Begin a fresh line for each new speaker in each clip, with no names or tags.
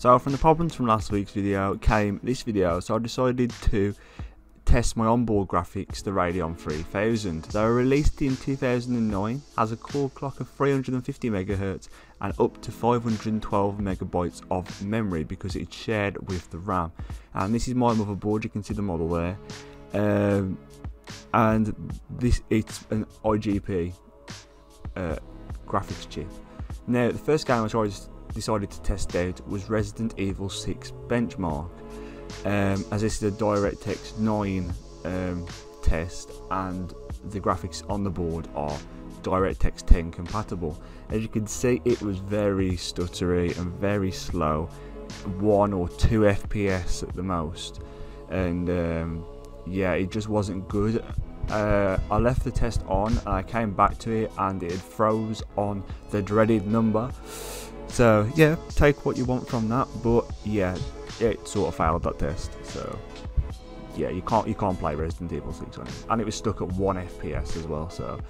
So from the problems from last week's video came this video, so I decided to test my onboard graphics, the Radeon 3000. They were released in 2009, has a core clock of 350 MHz and up to 512 megabytes of memory because it's shared with the RAM. And this is my motherboard, you can see the model there. Um, and this it's an IGP uh, graphics chip. Now, the first game I tried decided to test out was Resident Evil 6 Benchmark, um, as this is a DirectX 9 um, test and the graphics on the board are DirectX 10 compatible. As you can see, it was very stuttery and very slow, one or two FPS at the most, and um, yeah, it just wasn't good. Uh, I left the test on and I came back to it and it froze on the dreaded number. So yeah, take what you want from that, but yeah, it sort of failed that test. So yeah, you can't you can't play Resident Evil 6 on it, and it was stuck at one FPS as well. So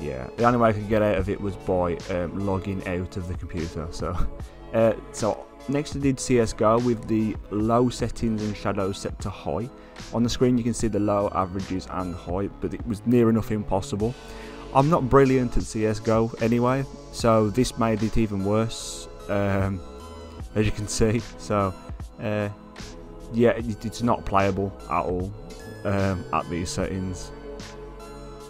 yeah, the only way I could get out of it was by um, logging out of the computer. So uh, so next I did CSGO with the low settings and shadows set to high. On the screen you can see the low, averages and high, but it was near enough impossible. I'm not brilliant at CSGO anyway, so this made it even worse um, as you can see. So, uh, yeah, it, it's not playable at all um, at these settings.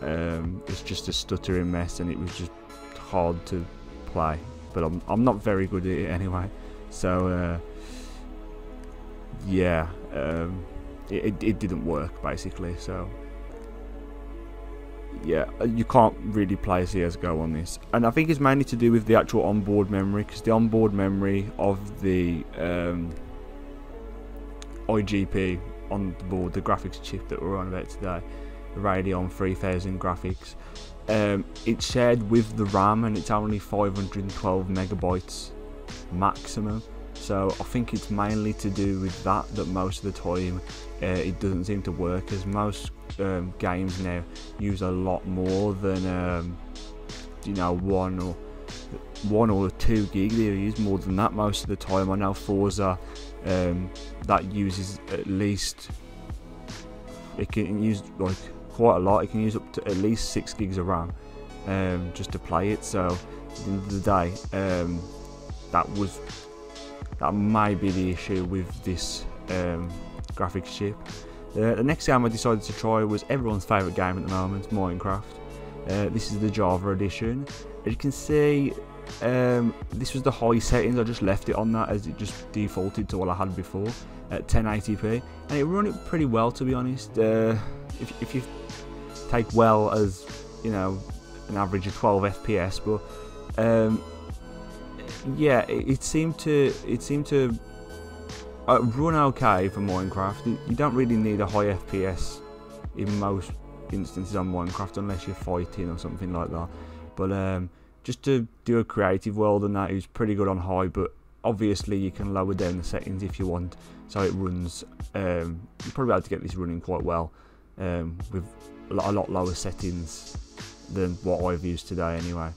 Um, it's just a stuttering mess, and it was just hard to play. But I'm I'm not very good at it anyway. So, uh, yeah, um, it, it, it didn't work basically. So yeah, uh, you can't really play CSGO on this. And I think it's mainly to do with the actual onboard memory, because the onboard memory of the um, IGP on the board, the graphics chip that we're on about today, the Radeon 3000 graphics, um, it's shared with the RAM and it's only 512 megabytes maximum. So I think it's mainly to do with that that most of the time uh, it doesn't seem to work as most um, games now use a lot more than um, you know one or one or two gig. They use more than that most of the time. I know Forza um, that uses at least it can use like quite a lot. It can use up to at least six gigs of RAM um, just to play it. So at the end of the day, um, that was that may be the issue with this um, graphics chip. Uh, the next game I decided to try was everyone's favourite game at the moment, Minecraft. Uh, this is the Java edition. As you can see, um, this was the high settings. I just left it on that as it just defaulted to what I had before at 1080p, and it run it pretty well to be honest. Uh, if, if you take well as you know an average of 12 FPS, but um, yeah, it, it, seemed to it seemed to uh, run okay for Minecraft. You don't really need a high FPS in most instances on Minecraft unless you're fighting or something like that. But um, just to do a creative world and that is pretty good on high. But obviously you can lower down the settings if you want, so it runs. Um, you're probably able to get this running quite well um, with a lot, a lot lower settings than what I've used today anyway.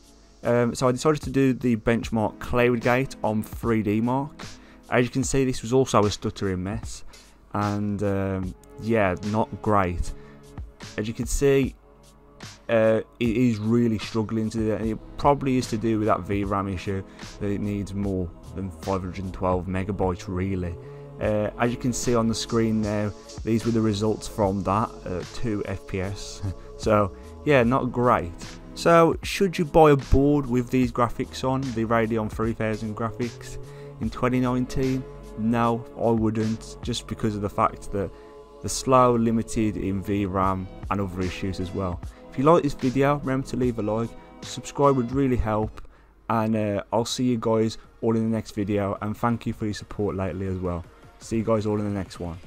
Um, so I decided to do the benchmark CloudGate on 3D Mark. As you can see, this was also a stuttering mess, and um, yeah, not great. As you can see, uh, it is really struggling to do that, and it probably is to do with that VRAM issue that it needs more than 512 megabytes, really. Uh, as you can see on the screen now, these were the results from that, uh, 2 FPS. so, yeah, not great. So, should you buy a board with these graphics on, the Radeon 3000 graphics, in 2019? No, I wouldn't, just because of the fact that the slow, limited in VRAM and other issues as well. If you like this video, remember to leave a like, subscribe would really help, and uh, I'll see you guys all in the next video, and thank you for your support lately as well. See you guys all in the next one.